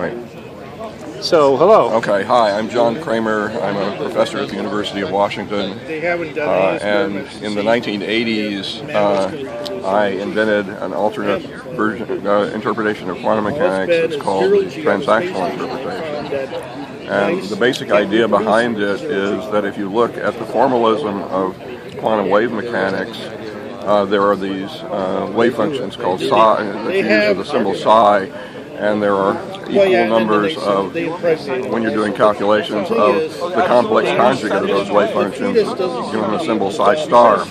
Right. So, hello. Okay, hi, I'm John Cramer. I'm a professor at the University of Washington. Uh, and in the 1980s, uh, I invented an alternate version, uh, interpretation of quantum mechanics. It's called the transactional interpretation. And the basic idea behind it is that if you look at the formalism of quantum wave mechanics, uh, there are these uh, wave functions called psi, that use the symbol psi, and there are equal numbers of, when you're doing calculations, of the complex conjugate of those wave functions, given the symbol psi star.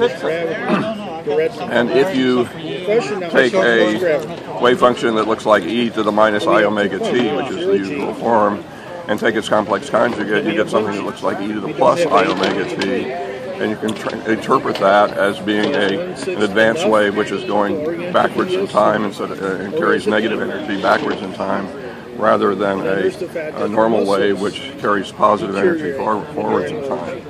and if you take a wave function that looks like e to the minus i omega t, which is the usual form, and take its complex conjugate, you get something that looks like e to the plus i omega t and you can interpret that as being a, an advanced wave which is going backwards in time instead of, uh, and carries negative energy backwards in time rather than a, a normal wave which carries positive energy forward, forwards in time.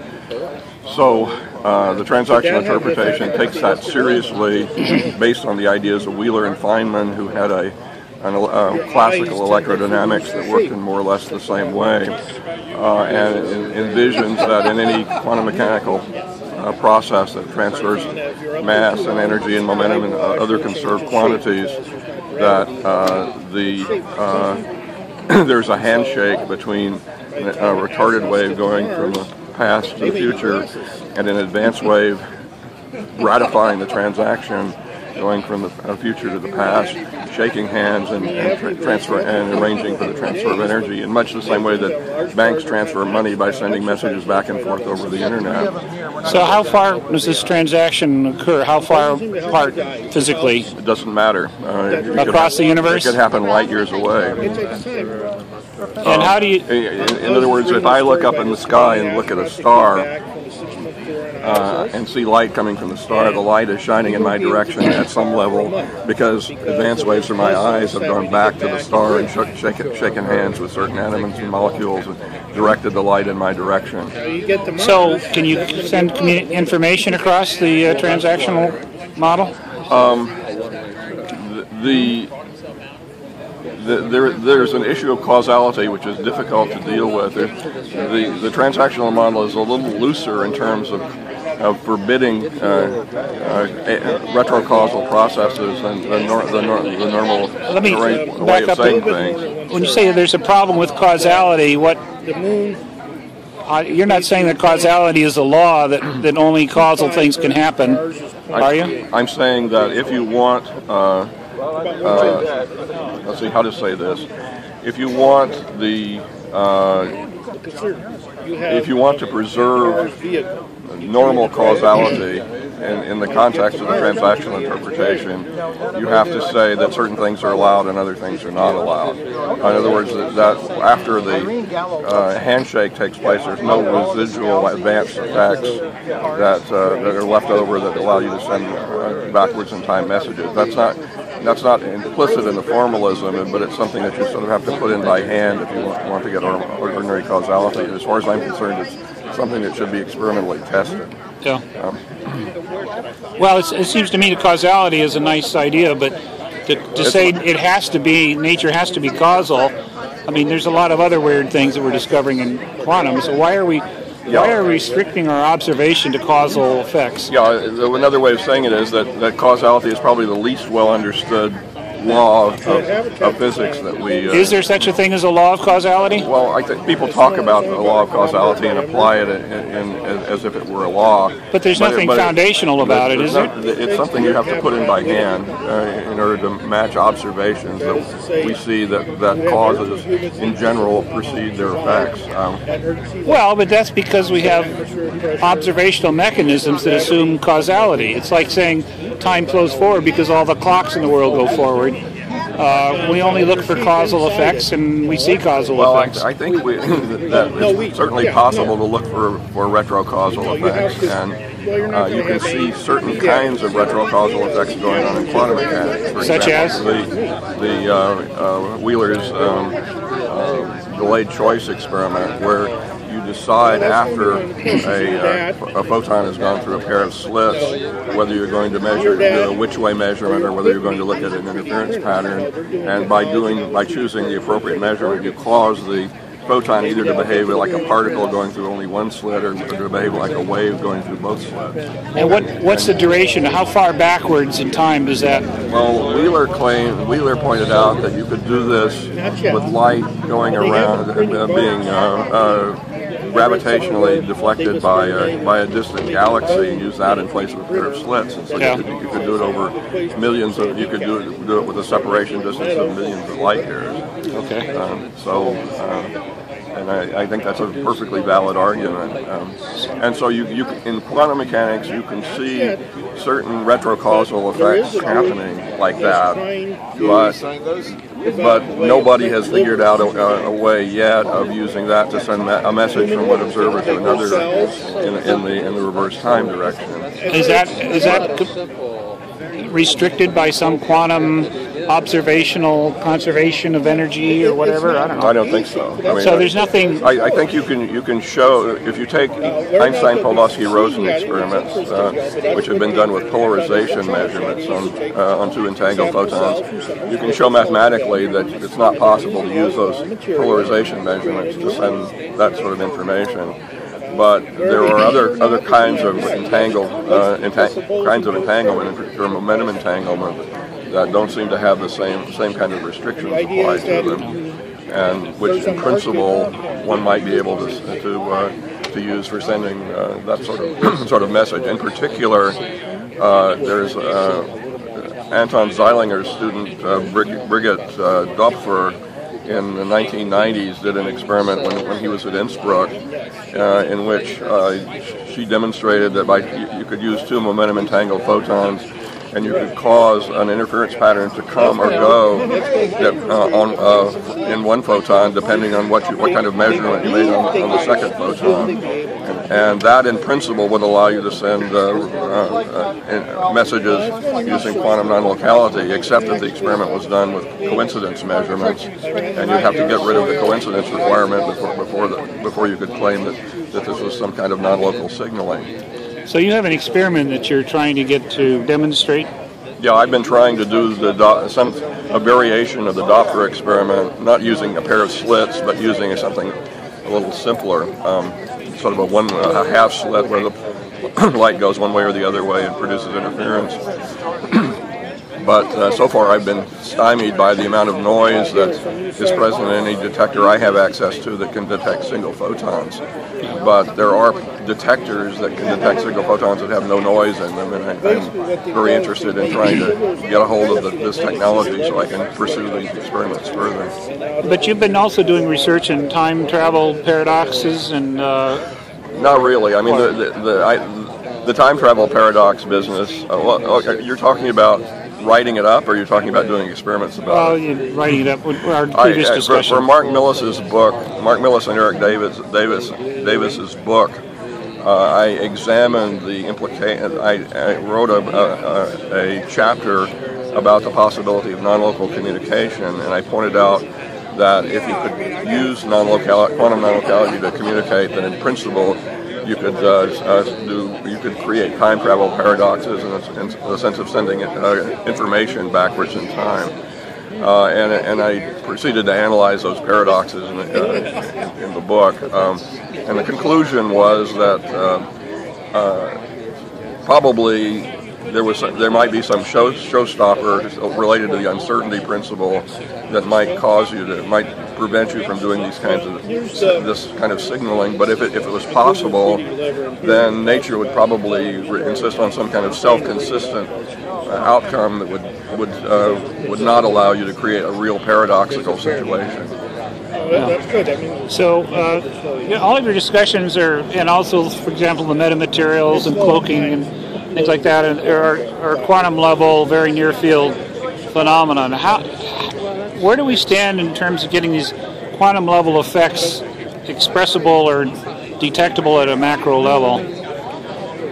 So uh, the transactional interpretation takes that seriously based on the ideas of Wheeler and Feynman who had a an, uh, classical electrodynamics that worked in more or less the same way, uh, and envisions that in any quantum mechanical uh, process that transfers mass and energy and momentum and uh, other conserved quantities, that uh, the there's a handshake between a retarded wave going from the past to the future and an advanced wave ratifying the transaction going from the future to the past, shaking hands and, and tra transfer and arranging for the transfer of energy in much the same way that banks transfer money by sending messages back and forth over the internet. So how far does this transaction occur? How far apart physically? It doesn't matter. Uh, Across the universe? It could happen light years away. And um, how do you... In, in other words, if I look up in the sky and look at a star, uh, and see light coming from the star. The light is shining in my direction at some level because advanced waves from my eyes have gone back to the star and shook, shaken, shaken hands with certain atoms and molecules and directed the light in my direction. So, can you send information across the uh, transactional model? Um, the, the there, there's an issue of causality which is difficult to deal with. The, the, the transactional model is a little looser in terms of of forbidding uh, uh, retrocausal processes and the, nor the, nor the normal Let me way back of saying things. When you say there's a problem with causality, what uh, you're not saying that causality is a law that, that only causal things can happen, are you? I'm saying that if you want, uh, uh, let's see how to say this, if you want the uh, if you want to preserve normal causality in, in the context of the transactional interpretation, you have to say that certain things are allowed and other things are not allowed. In other words, that, that after the uh, handshake takes place, there's no residual advanced effects that, uh, that are left over that allow you to send uh, backwards in time messages. That's not that's not implicit in the formalism, but it's something that you sort of have to put in by hand if you want to get ordinary causality. As far as I'm concerned, it's something that should be experimentally tested. Yeah. Um, well, it seems to me the causality is a nice idea, but to, to say it has to be, nature has to be causal, I mean, there's a lot of other weird things that we're discovering in quantum, so why are we. Why are we restricting our observation to causal effects? Yeah, another way of saying it is that, that causality is probably the least well understood law of, of, physics that we. Uh, Is there such a thing as a law of causality? Well, I think people talk about the law of causality and apply it in, in, in, as if it were a law. But there's nothing but foundational it, about it, is there? It's something you have to put in by hand uh, in order to match observations that we see that, that causes, in general, precede their effects. Um, well, but that's because we have observational mechanisms that assume causality. It's like saying time flows forward because all the clocks in the world go forward. Uh, we only look for causal effects, and we see causal well, effects. I, I think we, that it's certainly possible to look for, for retrocausal effects, and uh, you can see certain kinds of retrocausal effects going on in quantum mechanics. For Such example, as? The, the uh, uh Wheeler's um, uh, delayed choice experiment, where you decide after a, uh, a photon has gone through a pair of slits whether you're going to measure do a which way measurement or whether you're going to look at an interference pattern. And by doing by choosing the appropriate measurement, you cause the photon either to behave like a particle going through only one slit or to behave like a wave going through both slits. And what what's the duration? How far backwards in time does that? Well, Wheeler claimed Wheeler pointed out that you could do this with light going around, uh, being uh, uh, gravitationally deflected by a, by a distant galaxy and use that in place of a pair of slits. And so Yeah. you, could, you could do it over millions of, you could do it, do it with a separation distance of millions of light years. Okay. Um, so, uh, and I, I think that's a perfectly valid argument. Um, and so, you, you in quantum mechanics, you can see certain retrocausal effects happening like that, but but nobody has figured out a, a way yet of using that to send a message from one observer to another in, in the in the reverse time direction. Is that is that restricted by some quantum observational conservation of energy or whatever? I don't know. I don't think so. I mean, So there's nothing. I, I think you can you can show if you take Einstein Podolsky Rosen experiments, uh, which have been done with polarization measurements on uh, on two entangled photons, you can show mathematically that it's not possible to use those polarization measurements to send that sort of information. But there are other other kinds of entangled uh, entang- kinds of entanglement, particular momentum entanglement, that don't seem to have the same same kind of restrictions applied to them and which in principle one might be able to to, uh, to use for sending uh, that sort of sort of message. In particular, uh, there's uh, Anton Zeilinger's student uh, Brig- Brigitte uh, Dopfer in the 1990s did an experiment when, when he was at Innsbruck uh, in which uh, she demonstrated that by you, you could use two momentum entangled photons and you could cause an interference pattern to come or go uh, on, uh, in one photon, depending on what you, what kind of measurement you made on, on the second photon. And, that, in principle, would allow you to send uh, uh, uh, messages using quantum non-locality, except that the experiment was done with coincidence measurements, and you'd have to get rid of the coincidence requirement before before, the, before you could claim that, that this was some kind of non-local signaling. So you have an experiment that you're trying to get to demonstrate. Yeah, I've been trying to do the do- some a variation of the Dopfer experiment, not using a pair of slits, but using something a little simpler, um, sort of a one a half slit where the light goes one way or the other way and produces interference. But uh, so far, I've been stymied by the amount of noise that is present in any detector I have access to that can detect single photons. But there are detectors that can detect single photons that have no noise in them, and I- I'm very interested in trying to get a hold of the, this technology so I can pursue these experiments further. But you've been also doing research in time travel paradoxes and uh, Not really. I mean, the the, the, I, the time travel paradox business. Uh, well, okay, you're talking about writing it up, or you're talking about doing experiments about well, it? writing it up our previous I- for, discussion. for Mark Millis's book, Mark Millis and Eric Davis, Davis Davis's book, uh, I examined the implication. I, I wrote a, a, a chapter about the possibility of non-local communication, and I pointed out that if you could use non-local quantum non-locality to communicate, then in principle you could uh, uh, do you could create time travel paradoxes in the, sense of sending uh, information backwards in time. Uh, and, and I proceeded to analyze those paradoxes in the, uh, in, the book. Um, and the conclusion was that uh, probably there was some, there might be some show, showstopper related to the uncertainty principle that might cause you to might prevent you from doing these kinds of this kind of signaling. But if it, if it was possible, then nature would probably insist on some kind of self-consistent uh, outcome that would would uh, would not allow you to create a real paradoxical situation. So, uh, yeah, all of your discussions are, and also, for example, the metamaterials and cloaking and things like that, and are, are quantum level, very near field phenomenon. How, where do we stand in terms of getting these quantum level effects expressible or detectable at a macro level?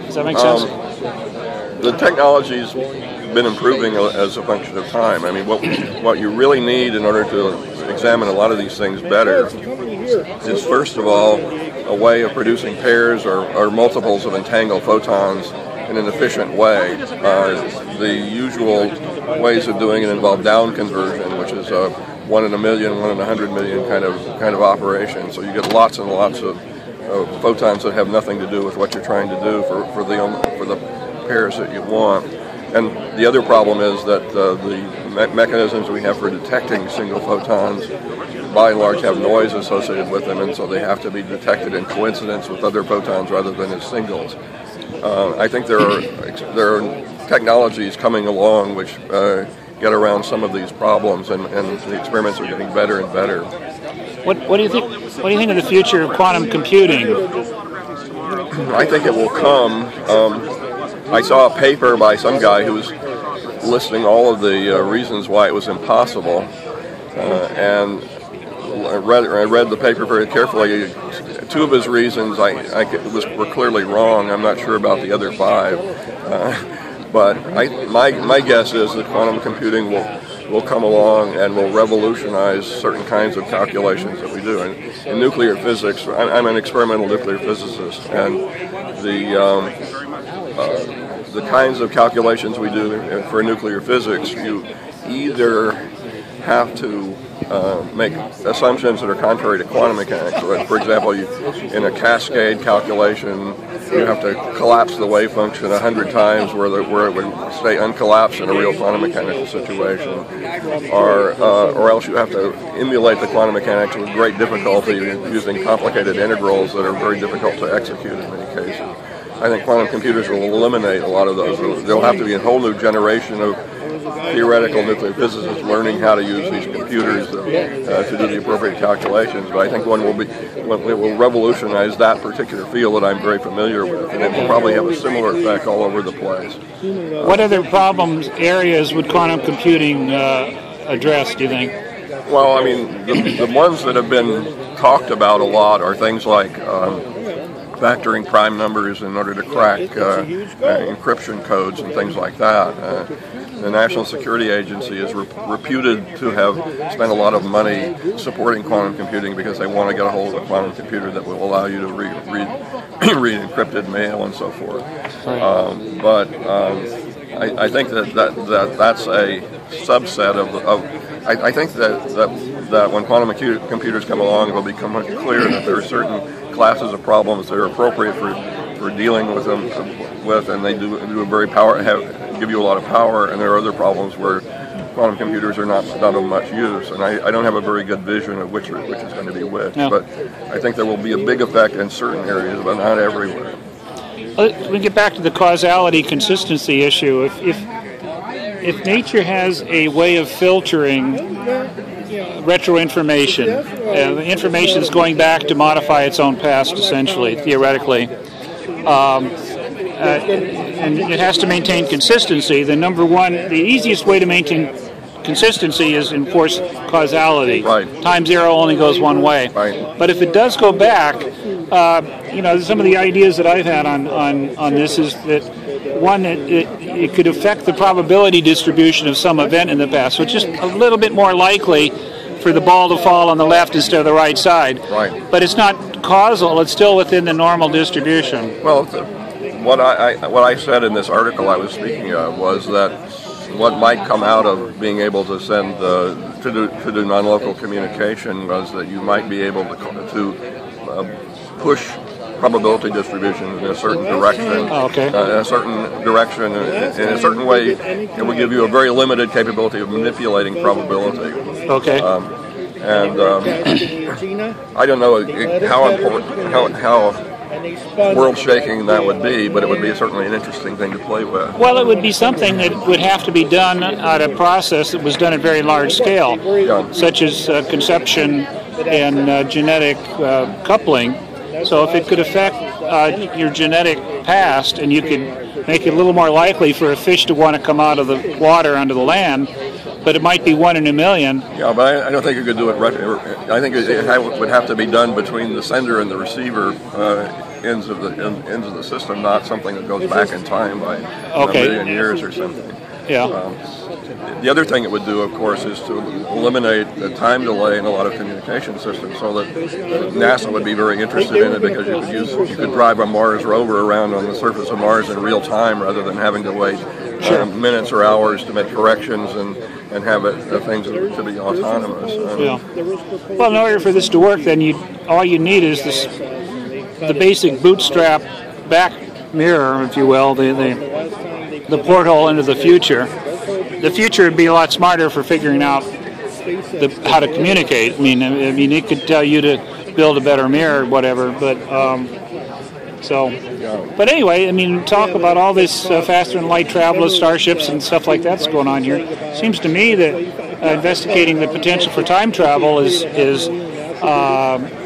Does that make sense? Um, the technology's been improving as a function of time. I mean, what what you really need in order to examine a lot of these things better is first of all a way of producing pairs or, or multiples of entangled photons in an efficient way. Uh, the usual ways of doing it involve down conversion, which is a one in a million, one in a hundred million kind of kind of operation. So you get lots and lots of, photons that have nothing to do with what you're trying to do for, for the for the pairs that you want. And the other problem is that uh, the me mechanisms we have for detecting single photons by and large have noise associated with them, and so they have to be detected in coincidence with other photons rather than as singles. Uh, I think there are there are technologies coming along which uh, get around some of these problems, and, and the experiments are getting better and better. What, what do you think? What do you think of the future of quantum computing? I think it will come. Um, I saw a paper by some guy who was listing all of the uh, reasons why it was impossible, uh, and I read, I read the paper very carefully. Two of his reasons I, I was, were clearly wrong. I'm not sure about the other five. Uh, but I, my, my guess is that quantum computing will, will come along and will revolutionize certain kinds of calculations that we do. And in nuclear physics, I'm an experimental nuclear physicist, and the, um, uh, the kinds of calculations we do for nuclear physics, you either have to uh, make assumptions that are contrary to quantum mechanics. For example, you, in a cascade calculation, you have to collapse the wave function a hundred times where, the, where it would stay uncollapsed in a real quantum mechanical situation, or uh, or else you have to emulate the quantum mechanics with great difficulty using complicated integrals that are very difficult to execute in many cases. I think quantum computers will eliminate a lot of those. There'll have to be a whole new generation of theoretical nuclear physicists learning how to use these computers uh, to do the appropriate calculations. But I think one will be one, it will revolutionize that particular field that I'm very familiar with, and it will probably have a similar effect all over the place. Uh, what other problems areas would quantum computing uh, address? Do you think? Well, I mean, the, the, ones that have been talked about a lot are things like. Um, factoring prime numbers in order to crack uh, uh, encryption codes and things like that. Uh, the National Security Agency is reputed to have spent a lot of money supporting quantum computing because they want to get a hold of a quantum computer that will allow you to read, read, read encrypted mail and so forth. Um, but um, I, I, think that, that, that that's a subset of, of I, I, think that, that, that when quantum computers come along, it will become clear that there are certain classes of problems that are appropriate for, for dealing with them with, and they do, do a very power have give you a lot of power, and there are other problems where quantum computers are not, not of much use, and I, I don't have a very good vision of which, which is going to be which. But I think there will be a big effect in certain areas, but not everywhere. Let me get back to the causality consistency issue. If, if, if nature has a way of filtering retro information, uh, the information is going back to modify its own past, essentially, theoretically. Um, uh, and it has to maintain consistency, the number one, the easiest way to maintain consistency is enforce causality. Right. Time zero only goes one way. Right. But if it does go back, uh, you know, some of the ideas that I've had on, on, on this is that one, it, it, it could affect the probability distribution of some event in the past, so it's just a little bit more likely for the ball to fall on the left instead of the right side. Right. But it's not causal; it's still within the normal distribution. Well, what I, I, what I said in this article I was speaking of was that what might come out of being able to send uh, to do to do non-local communication was that you might be able to to uh, push probability distribution in a certain direction. Oh, okay. Uh, in a certain direction, in, in, a certain way, it will give you a very limited capability of manipulating probability. Okay. Um, and um, I don't know how important how how world shaking that would be, but it would be certainly an interesting thing to play with. Well, it would be something that would have to be done at a process that was done at very large scale, yeah. such as uh, conception and uh, genetic uh, coupling. So if it could affect uh, your genetic past and you could make it a little more likely for a fish to want to come out of the water onto the land, but it might be one in a million. Yeah, but I, I don't think you could do it. Right, I think it, it, would have to be done between the sender and the receiver uh, ends of the ends of the system, not something that goes back in time by okay. a million years or something. Yeah. Um, the other thing it would do, of course, is to eliminate the time delay in a lot of communication systems, so that NASA would be very interested in it because you could use you could drive a Mars rover around on the surface of Mars in real time rather than having to wait Sure. um, minutes or hours to make corrections and and have it uh, things to be autonomous. Um, Yeah. Well, in order for this to work, then you all you need is this the basic bootstrap back mirror, if you will, the the, the porthole into the future. The future would be a lot smarter for figuring out the, how to communicate. I mean, I mean, it could tell you to build a better mirror, or whatever. But um, so, but anyway, I mean, talk about all this uh, faster than light travel starships and stuff like that's going on here. Seems to me that uh, investigating the potential for time travel is is uh,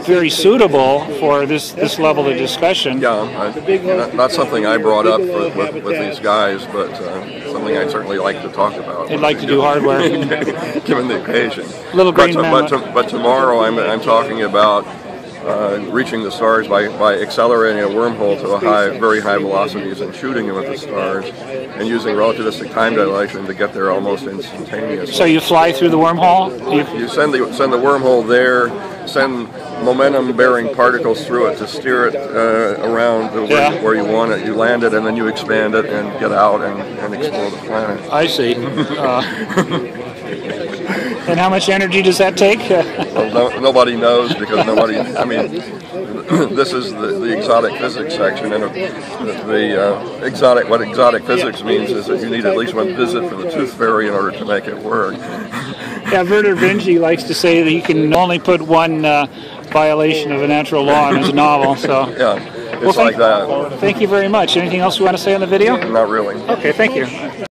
very suitable for this this level of discussion. Yeah, I, not, not something I brought up with, with, with these guys, but uh, something I'd certainly like to talk about. They'd like to do hardware. given the occasion. Little but, green to- but, to- but tomorrow I'm, I'm talking about uh, reaching the stars by, by accelerating a wormhole to a high, very high velocities and shooting them at the stars, and using relativistic time dilation to get there almost instantaneously. So you fly through the wormhole. You, You send the send the wormhole there, send momentum-bearing particles through it to steer it uh, around where, Yeah. you, where you want it. You land it, and then you expand it and get out and, and explore the planet. I see. Uh, and how much energy does that take? Well, no, nobody knows because nobody. I mean, this is the, the exotic physics section, and the, the uh, exotic. What exotic physics means is that you need at least one visit for the tooth fairy in order to make it work. yeah, Vernor Vinge likes to say that you can only put one uh, violation of a natural law in his novel. So, Yeah, it's Well, like that. thank you very much. Anything else you want to say on the video? Not really. Okay, thank you.